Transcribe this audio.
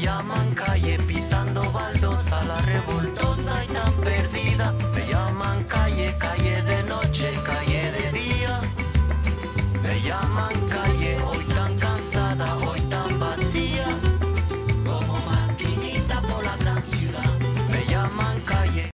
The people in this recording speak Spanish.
Me llaman calle pisando baldosa, la revoltosa y tan perdida. Me llaman calle, calle de noche, calle de día. Me llaman